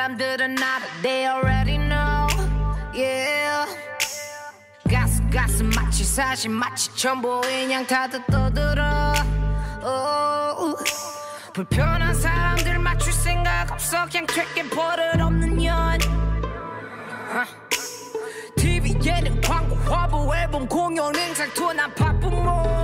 사람들은 나를 they already know. Yeah. 가슴 가슴 마치 사실 마치 전부인 양 다들 떠들어. Oh. 불편한 사람들 맞출 생각 없어. 그냥 되게 버릇없는 연 huh. TV 예능 광고 화보 앨범 공연 행사 투어 난 바쁜 몸.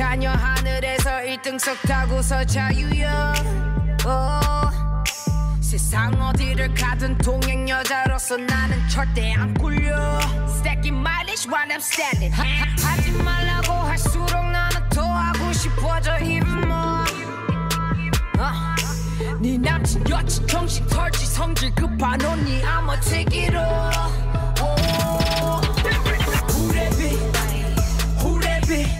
자녀 하늘에서 1등석 타고서 자유여. oh. 세상 어디를 가든 동행 여자로서 나는 절대 안 꿀려. Stacking mileage while I'm standing. 하, 하, 하지 말라고 할수록 나는 더 하고 싶어져 even more 어? 네 남친 여친 정신 털지 성질 급한 언니 I'ma take it all 후레비 후레비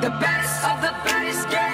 The best of the best,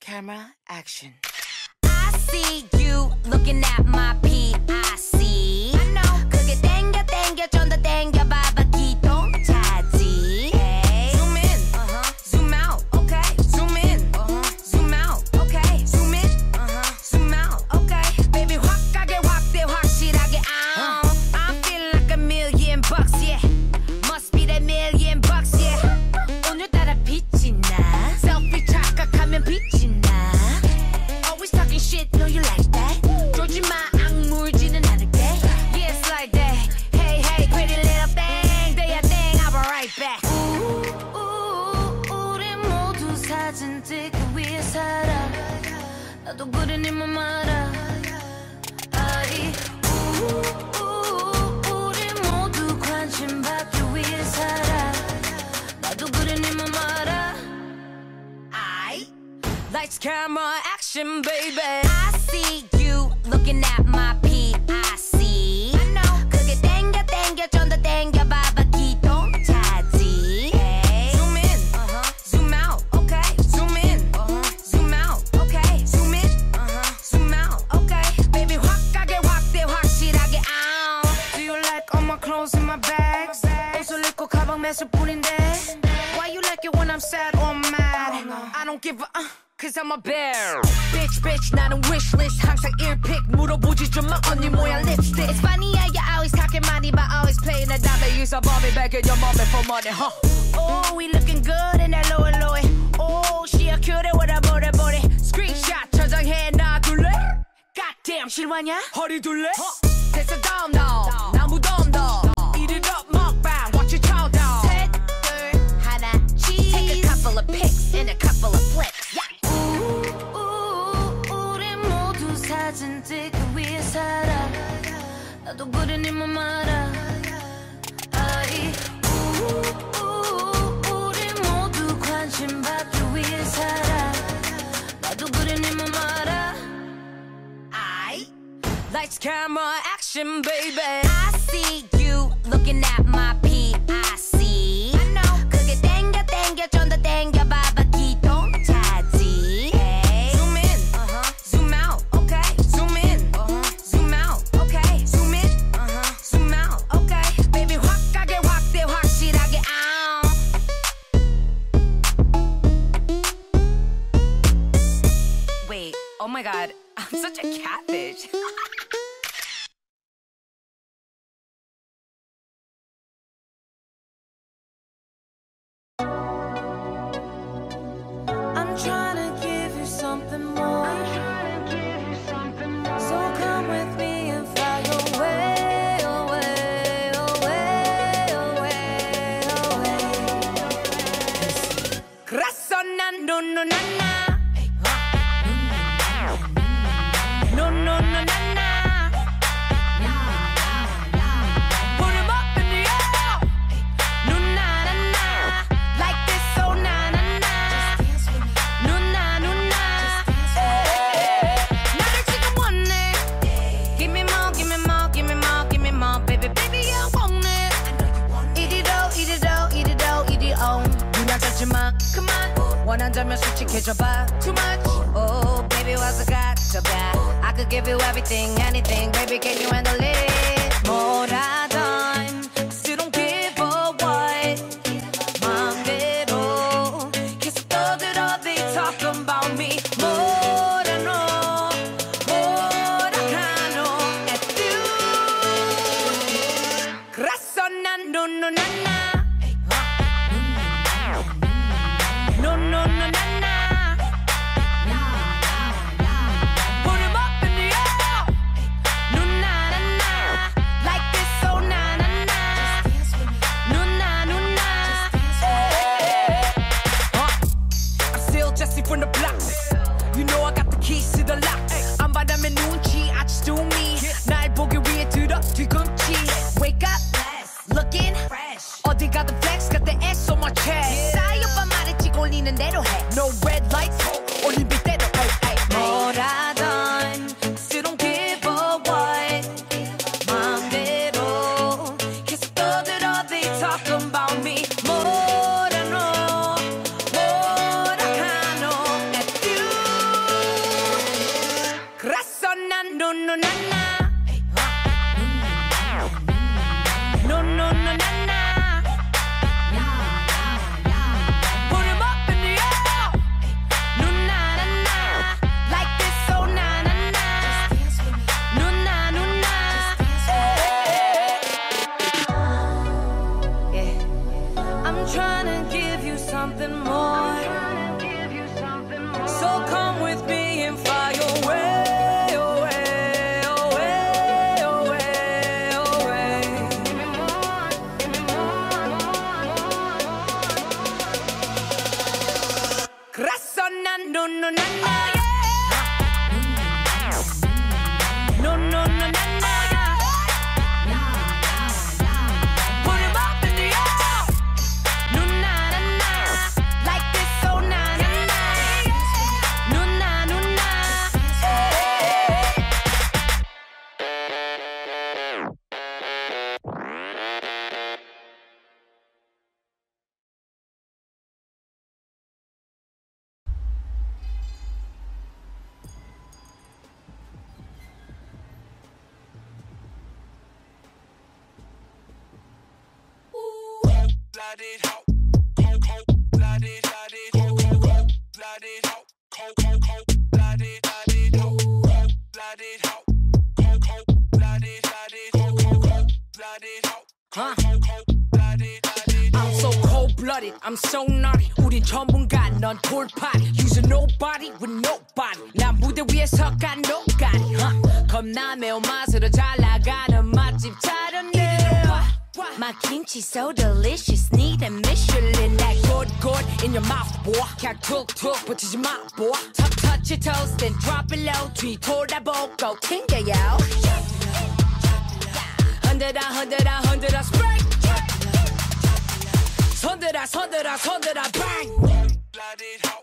Camera action. I see you looking at my Baby. the more. give you everything, anything. Baby, can you handle it? blooded, hot, cold, cold, blooded, blooded, cold, cold, cold, blooded, hot, cold, cold, cold, blooded, blooded, hot, cold, blooded, hot, cold, cold, blooded, blooded, cold, cold, cold, blooded, hot, cold, cold, cold, blooded, blooded. I'm so cold blooded, I'm so naughty. 우린 전문가, 넌 pot? You're nobody with nobody. 난 무대 위에 Got nobody. Huh? 겁나 매운 맛으로 잘 나가는 맛집 차렸네. My kimchi so delicious, need a Michelin that good good in your mouth boy 그냥 툭툭 붙이지 마 boy touch touch your toes then drop it low 뒤 돌아보고 튕겨요 흔들어 흔들어 흔들어 spring 손들어 손들어 손들어 bang Let it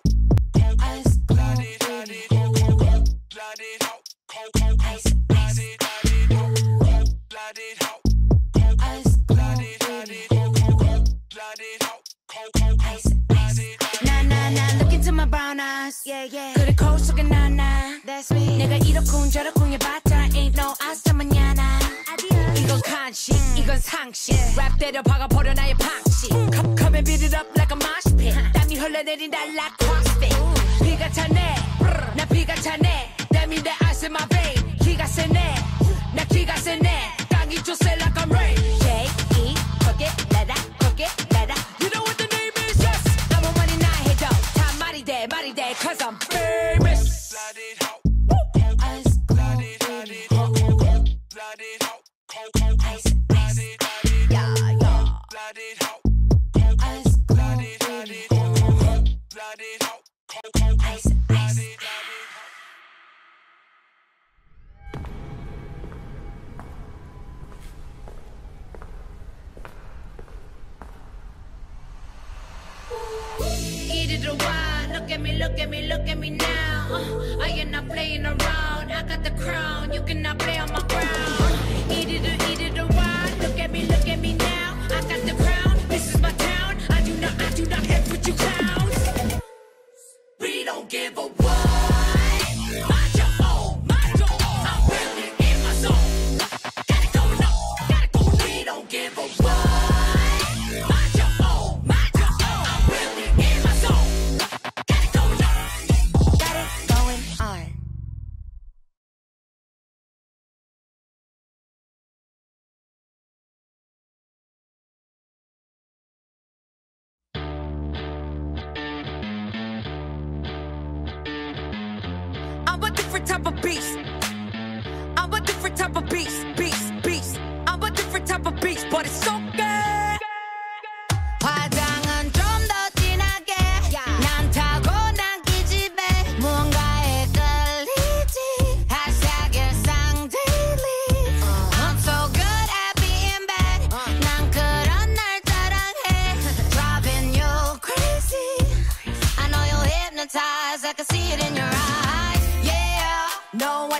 Beast. I'm a different type of beast, beast, beast. I'm a different type of beast, but it's so good.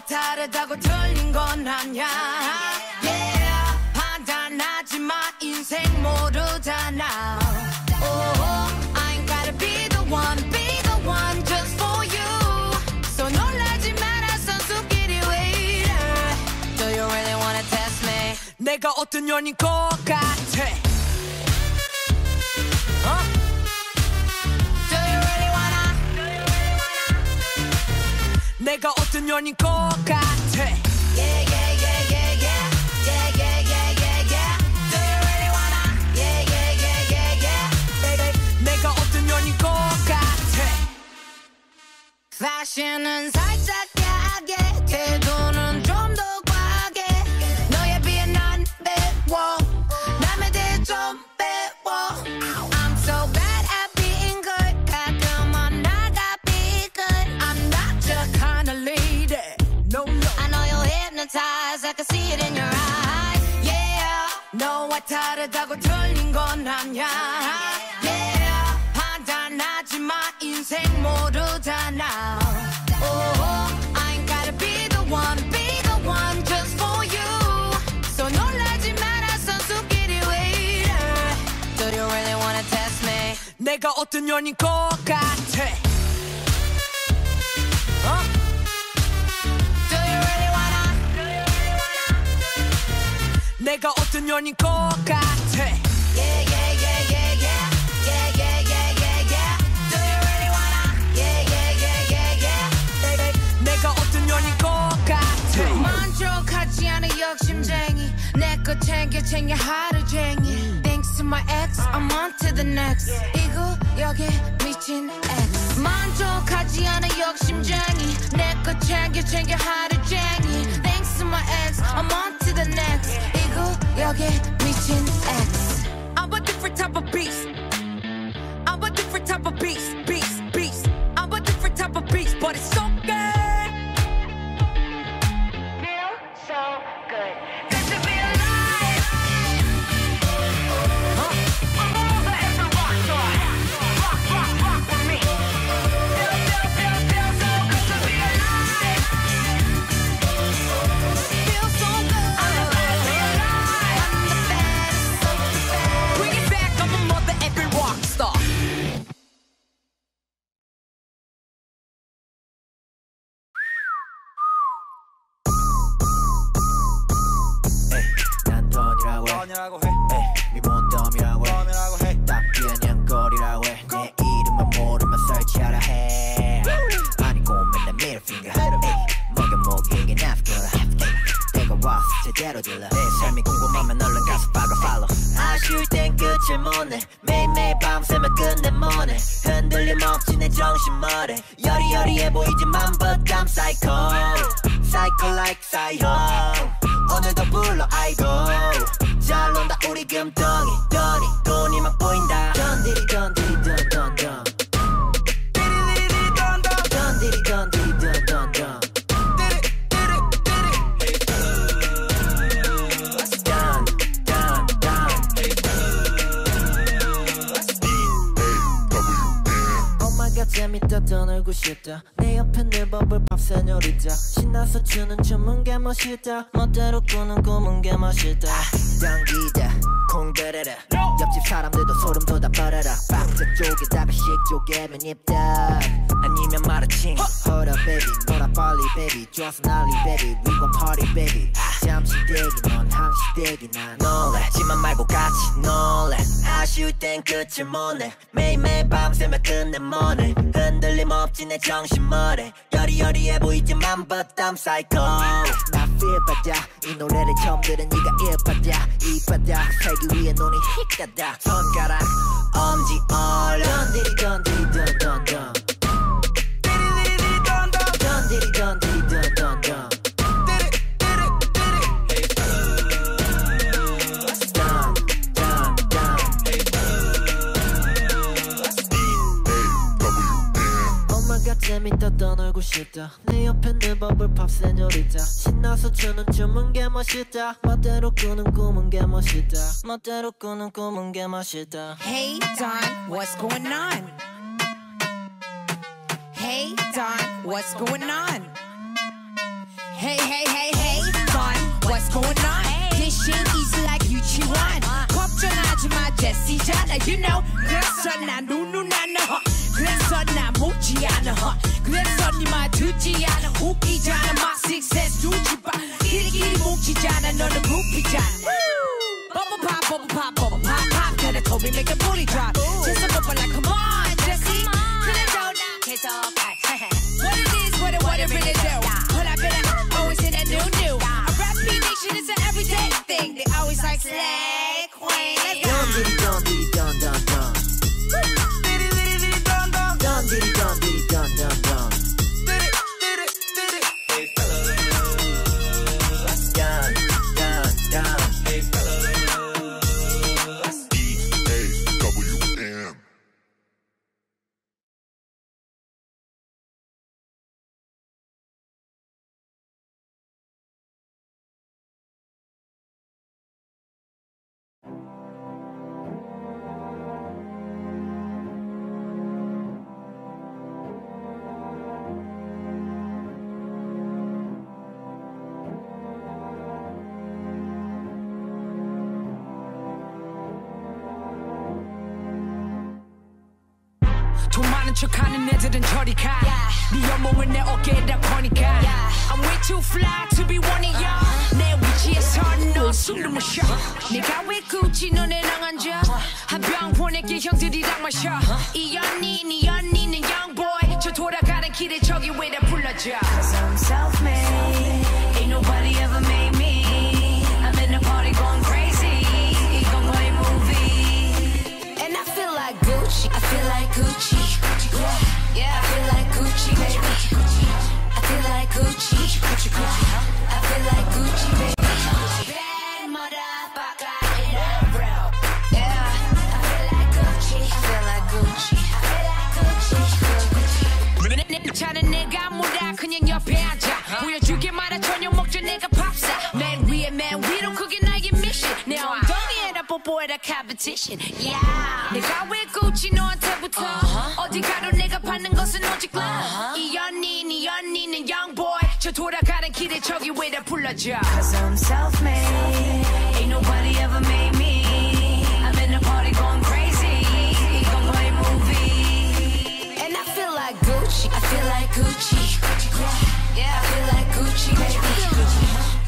다르다고 틀린 건 아냐. Yeah, 판단하지 마, 인생 모르잖아. Oh? 내가 어떤 년인 것 같아. 내가 어떤 년인 것 같아. Yeah, yeah, yeah, yeah, yeah. Yeah, 다르다고 틀린 건 아냐. Yeah. 판단하지 마. 인생 모르잖아. Oh? 내가 어떤 년인 것 같아. 내가 어떤 연인 것 같아 yeah, yeah. 욕심쟁이 내거 챙겨 챙겨 하루 종일 Thanks to my ex, I'm on to the next 이거 여기 미친 ex 만족하지 않아 욕심쟁이 내거 챙겨 챙겨 하루 종일 Thanks to my ex, I'm on to the next 매력에 미친 X I'm a different type of beast. I'm a different type of beast, beast, beast. I'm a different type of beast, but it's so good. 입다 아니면 마라칭 Hold up baby. 놀아 빨리 baby. 좋아서 난리 baby. We gon' party baby. 잠시 대기 넌 항시 대기 난 놀래 지만 말고 같이 놀래 아쉬울 땐 끝을 못내 매일매일 밤새면 끝내 못내 흔들림 없지 내 정신머리. 여리여리해 보이지만 but I'm psycho 나 feel 받아 이 노래를 처음 들은 네가 일 받아 이 바닥 살기 위해 눈이 휙가다 손가락 엄지 얼른 던디리 던디리 던던 재밌다던 얼굴 싫다 내 옆에 늘 버블 팝 세뇨리자 신나서 추는 춤은 게 멋있다 멋대로 꾸는 꿈은 게 멋있다 멋대로 꾸는 꿈은 게 멋있다 Hey Don, what's going on? Hey Don, what's going on? Hey, hey, hey, hey, Don, what's going on? This shit easy like 유치원. 걱정하지 마, 제시잖아, you know. 그래서 나 누누나는 허. 그래서 나 않아 huh. 그래서 니말 듣지 않아 웃기잖아 My success 두지 마 길이길이 너는 부피잖아 Bubble pop, bubble pop, bubble pop, pop. Kinda told me make a booty drop. Just a bubble like come on Jessi 그래 너나 off. What it is, what it, what it really do. But I've been always in a new new. A rap nation is an everyday thing. They always like slay. 돈 많은 척하는 애들은 저리 가. 네 연봉을 내 어깨에다 거니까. I'm way too fly to be one of y'all. 내 위치에서 너 숨도 못 쉬어. 네가 왜 굳이 너네랑 앉아? 한병 보낼게 형들이랑 마셔. 이 언니, 네 언니는 young boy. 저 돌아가는 길에 저기 왜다 불러줘. Cause I'm self-made Ain't nobody ever made me I'm in the party going crazy 이건 거의 movie And I feel like Gucci. I feel like Gucci Yeah, yeah. I feel like Gucci, baby. I feel like Gucci. Gucci, Gucci. I feel like Gucci, baby. Bad motherfucker in a bro. Yeah, I feel like Gucci. I feel like Gucci. I feel like Gucci. 차는 내가 몰아 그냥 옆에 앉아 보여주게 말아 전혀 목적 내가 팝사 맨 위에 맨 위로 그게 나의 미션 내 competition yeah 내가 왜 굳이 넌 어디 가도 내가 받는 것은 오직 love. 이 연인 이 연인은 young boy. 저 돌아가는 길에 저기 왜다 불러줘. Cause I'm self-made. Ain't nobody ever made me. I'm in the party going crazy. 이건 거의 movie. And I feel like Gucci. I feel like Gucci. Yeah. I feel like Gucci, baby.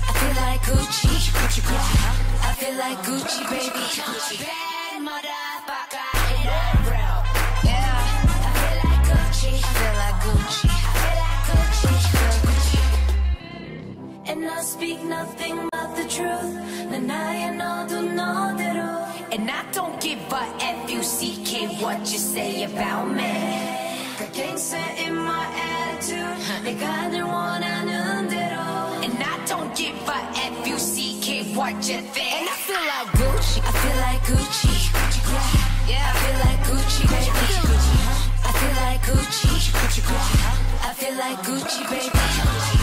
I feel like Gucci. I feel like Gucci, baby. Bad motherfucker. speak nothing but the truth 난 나의 너도 너대로 And I don't give a F U C K what you say about me. Got gangster in my attitude 내가 늘 원하는 대로 And I don't give a F U C K what you think. And I feel like Gucci I feel like Gucci Yeah. I feel like Gucci baby I feel like Gucci I feel like Gucci baby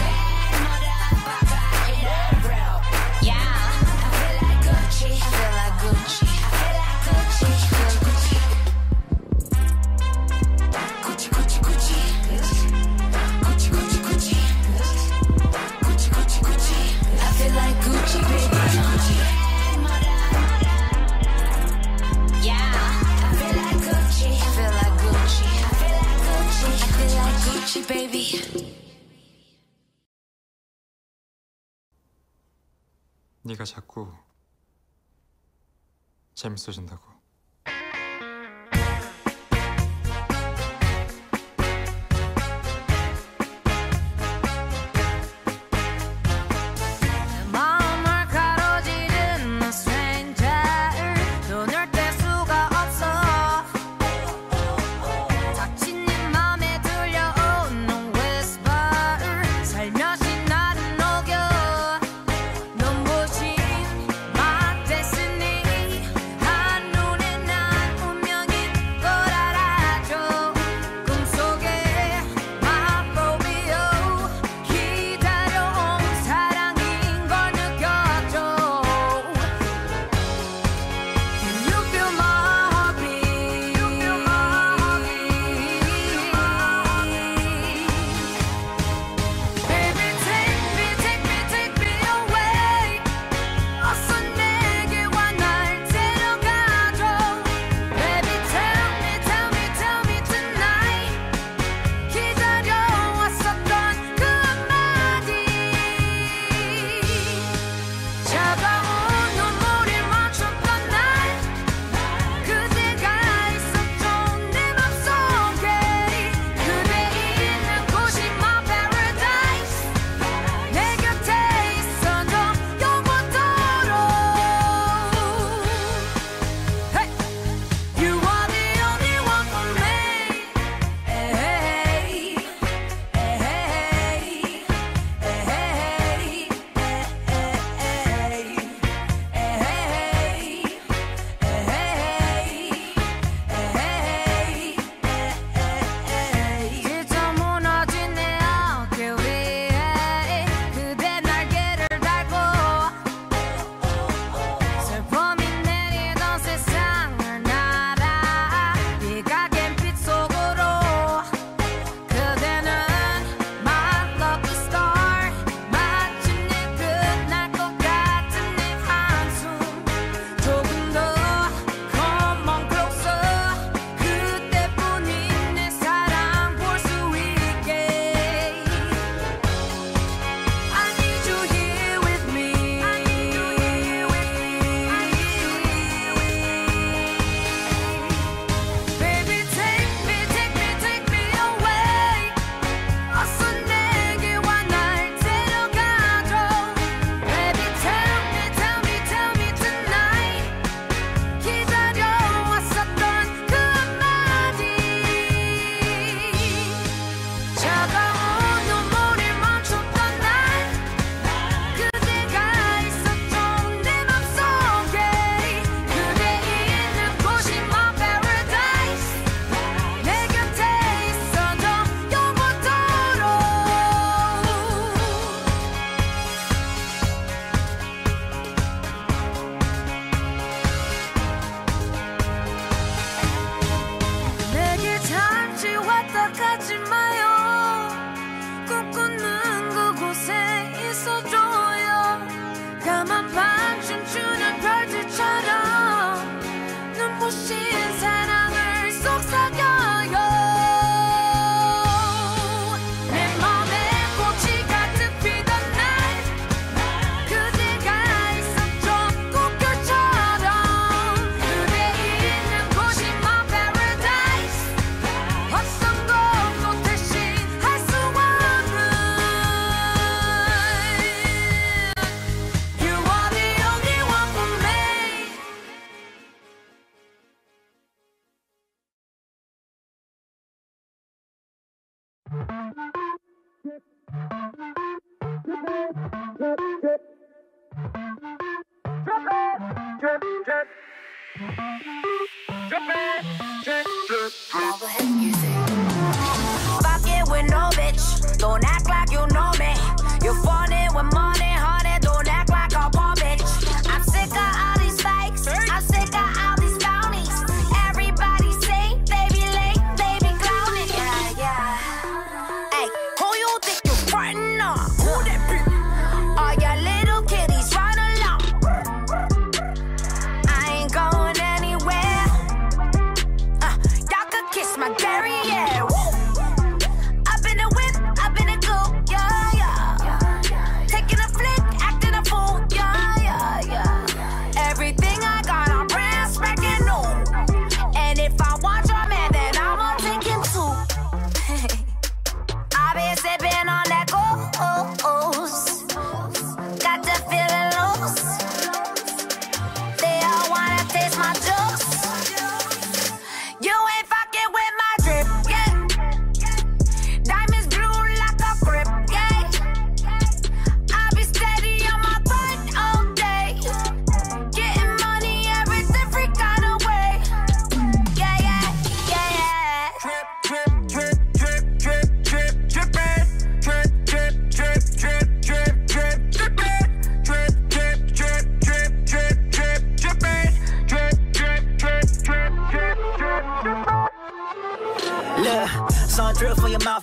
네가 자꾸 재밌어진다고.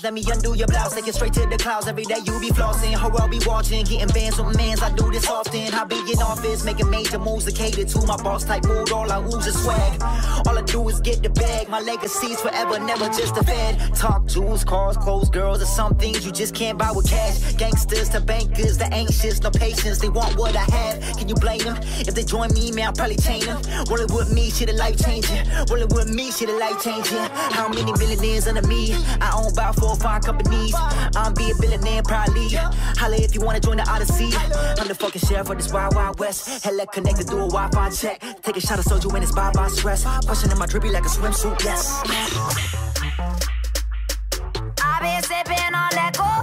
Let me undo your blouse. Take it straight to the clouds. Every day you be flossing. Her world be watching. Getting bands with mans, I do this often. I be in office, making major moves to cater to my boss type mood. All I ooze is swag. All I do is get the bag. My legacy's forever, never just a fed. Talk jewels, cars, clothes, girls, or some things you just can't buy with cash. Gangsters to bankers, the anxious, no patience. They want what I have. Can you blame them? If they join me, man, I'll probably change them. Rolling with me, shit a life changing. Rolling with me, shit a life changing. How many millionaires under me? I own about four or five companies. I'm be a billionaire probably. Holla if you wanna join the Odyssey. I'm the fucking sheriff of this wild, wild west. Hella connected through a Wi-Fi check. Take a shot of soju when it's bye bye stress. Questioning my drippy like a swimsuit, yes. I've been sipping on that.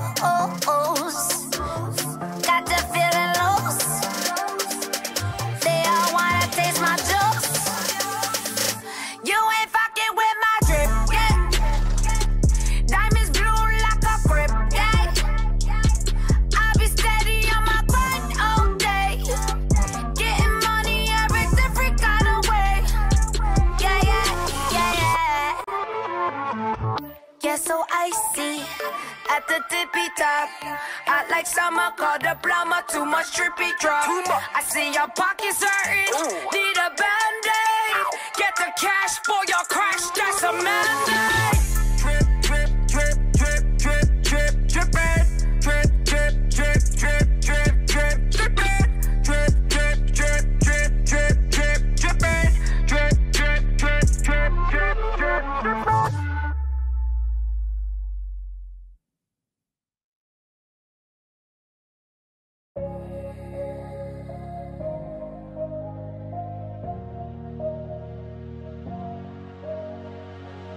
At the tippy top. Hot like summer, called the plumber. Too much trippy drop. I see your pockets hurting. Need a band aid. Get the cash for your crash. That's a mandate.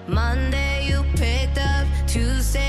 Monday you picked up, Tuesday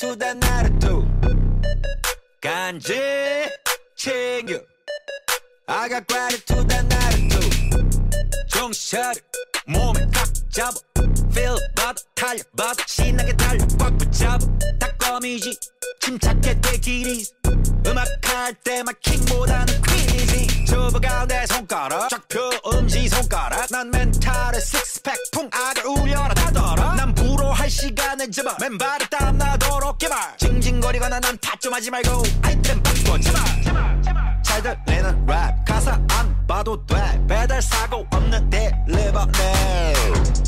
and attitude 간지 챙겨. I got gratitude and attitude 정신 차려 몸에 딱 잡아. Feel 받아 달려받아 신나게 달려 꽉 붙잡아. 닭껌이지 침착해 되기리 음악할 때만 킹보다는 퀸이지. 주부 가운데 손가락 좌표 엄지 손가락. 난 멘탈에 식스팩 풍악을 울려라 다더라. 난 시간을 잡아 맨발에 땀 나도록 개발. 징징거리거나 난 탓좀 하지 말고 아이템 바꿔 제발. 잘 들리는 랩. 가사 안 봐도 돼. 배달 사고 없는 딜리버네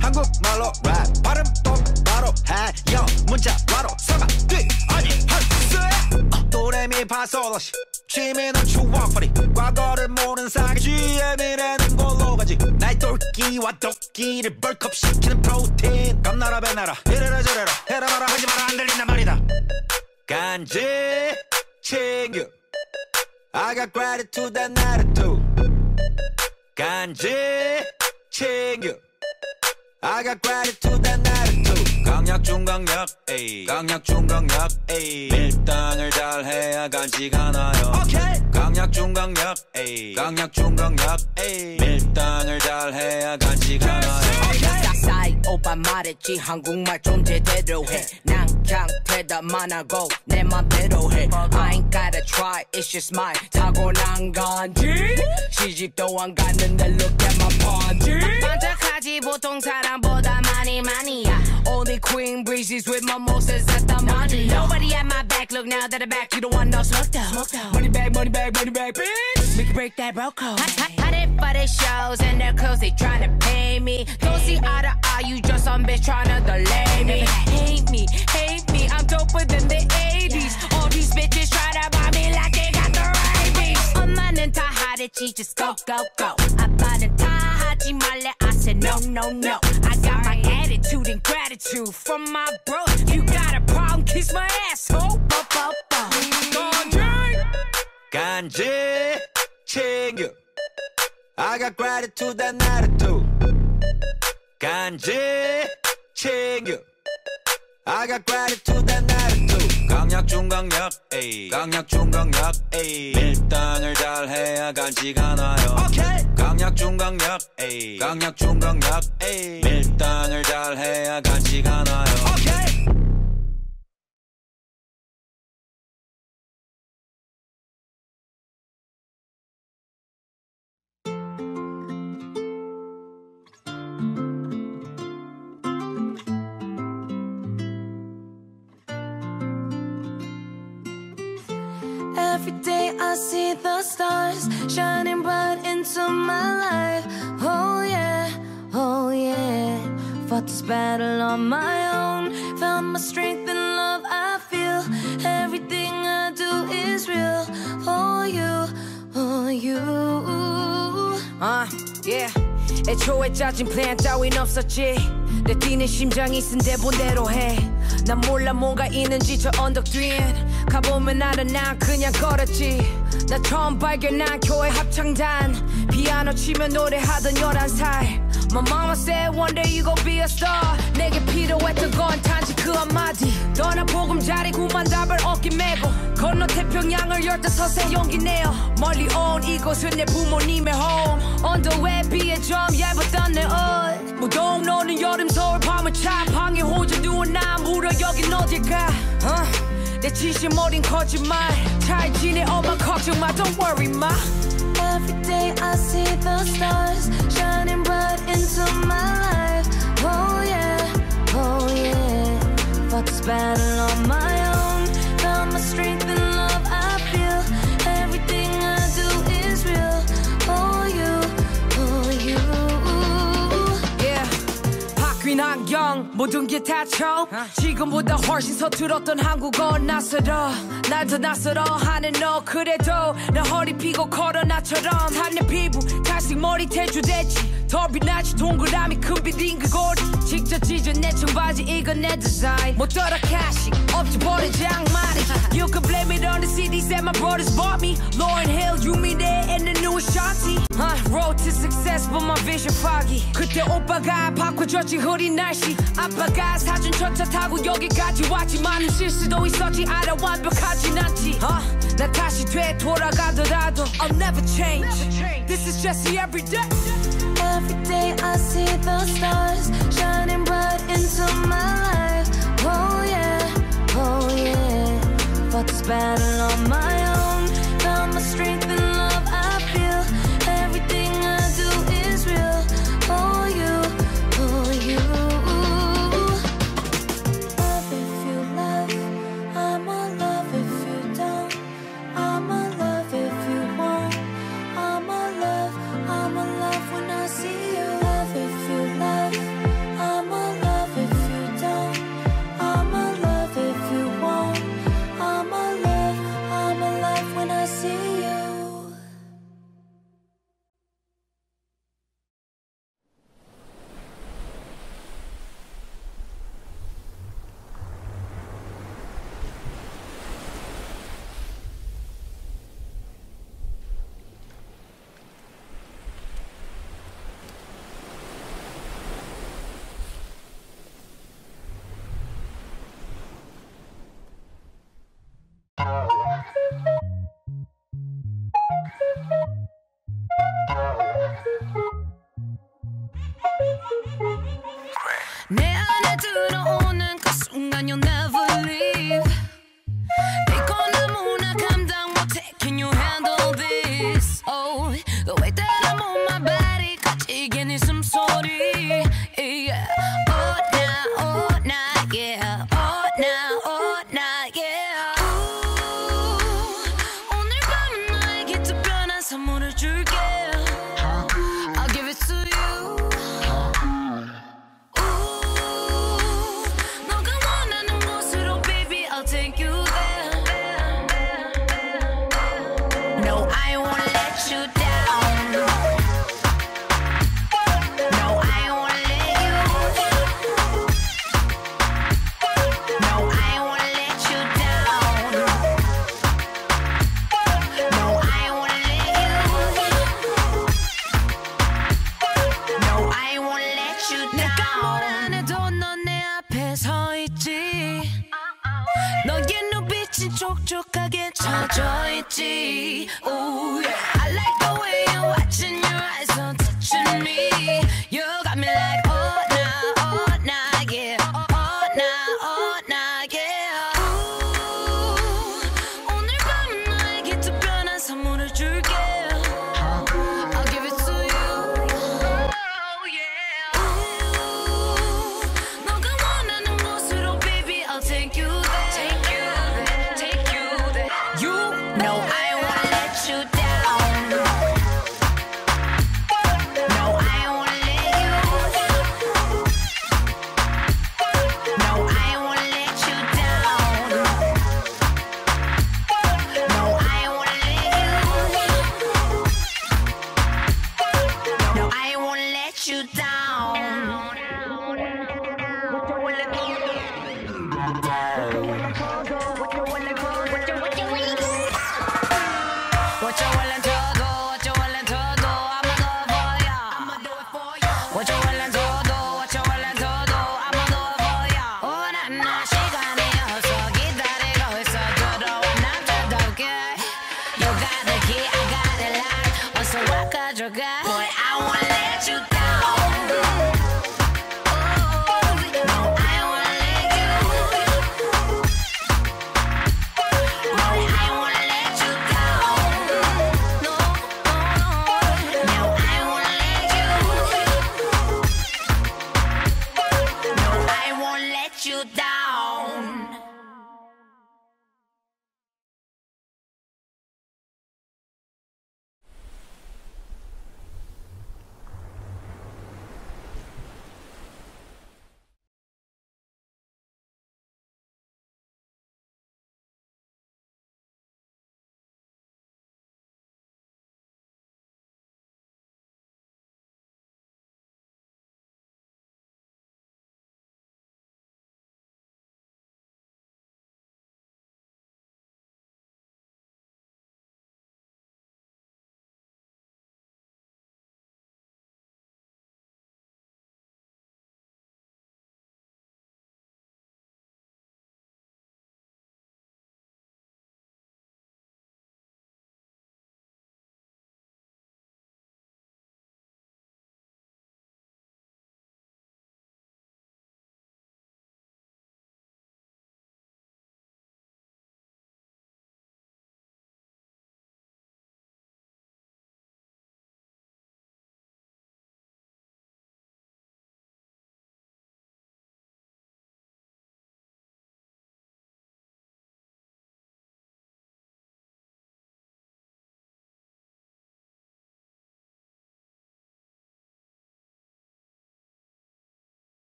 한국말로 랩. 발음 똑바로 해요 문자 바로 사과 뒤 아니 할수 도레미 파솔라시 취미는 추억거리. 과거를 모른 사기쥐의 미래는 가지. 나의 똘끼와 도끼를 벌컥 시키는 프로틴. 겁나라 배나라. 이래라 저래라. 해라 마라. 하지 마라. 안 들린단 말이다. 간지 챙겨 I got gratitude and attitude 간지 챙겨 I got gratitude and attitude 강약 중강약 에이. 강약 중강약 에이. 밀당을 잘해야 간지가 나요. 오케이 강약 중강약. 에이. 강약 중강약. 에이. 밀당을 잘 해야 간지가 나요 사이 오빠 말했지 한국말 좀 제대로 해난 그냥 대답만 하고 내 맘대로 해. I ain't gotta try it's just mine 타고난 건지. 시집도 안 갔는데 look at my 번지. 반짝 하지 보통 사람보다 많이 많이야 Only queen breezes with mimosas at the money Nobody at my back look now that I'm back you don't want no smoke though Money bag money bag money bag bitch We can break that bro code Hot it for the shows and their clothes they tryna pay me Don't see eye to eye you just some bitch tryna delay me Hate me hate me I'm doper than the 80s All these bitches try to buy me like they got the rabies 엄마는 다 하랬지 just go go go 아빠는 다 하지 말래 I said no no no I got my attitude and gratitude from my bro You got a problem kiss my asshole Bo, bo, bo. Gone drink. 간지 챙겨 I got gratitude and attitude 간지 챙겨 I got gratitude and attitude 강약 중강약 에이. 강약 중강약 에이. 밀당을 잘 해야 간지가 나요. 오케이. 강약 중강약 에이. 강약 중강약 에이. 밀당을 잘 해야 간지가 나요. 오케이 Every day I see the stars shining bright into my life. Oh yeah, oh yeah. Fought this battle on my own. Found my strength and love I feel. Everything I do is real. For you, for you. 아, yeah. 애초에 짜진 플랜 따윈 없었지. 내 뛰는 심장이 쓴 대본대로 해. 난 몰라 뭔가 있는지 저 언덕 뒤엔 가보면 알아 난 그냥 걸었지. 나 처음 발견한 교회 합창단 피아노 치며 노래하던 11살. My mama said one day you gon' be a star. 내게 필요했던 건 단지 그 한마디. 떠나 보금자리 구만 답을 얻기 메고 건너 태평양을 열다섯에 용기 내어 멀리 온 이곳은 내 부모님의 home. 언더에 비해 좀 얇았던 내 옷. 무더운 오는 여름 서울 밤은 차방에 혼자 누운 나 물어 여긴 어딜까? 어? 내 진심 어린 거짓말 잘 지내 엄마 걱정 마 don't worry 마. Every day I see the stars shining bright into my life. Oh yeah, oh yeah. Fought this battle on my own. Found my strength 환경 모든 게 다 처음 지금보다 훨씬 서툴었던 한국어 낯설어. 날더 낯설어 하는 너. 그래도 나 허리 피고 걸어 나처럼. 탄내 피부 탈색 머리 태주됐지. 더 빛나지 동그라미 큰 비린 그 고리 직접 지준 내 청바지 이건 내 design. 못 따라 cash 엎쳐버린 장마리 You can blame it on the CDs that my brothers bought me. Lauryn Hill, you me there in the newest shanty huh, Road to success but my vision foggy. 그때 오빠가 바꿔줬지 흐린 날씨 아빠가 사준 전차 타고 여기까지 왔지 많은 실수도 있었지 알아 완벽하진 않지 huh? 나 다시 되돌아가더라도 I'll never change, never change. This is Jessi everyday. Every day I see the stars shine shining bright into my life. Oh yeah, oh yeah. Battle on my own.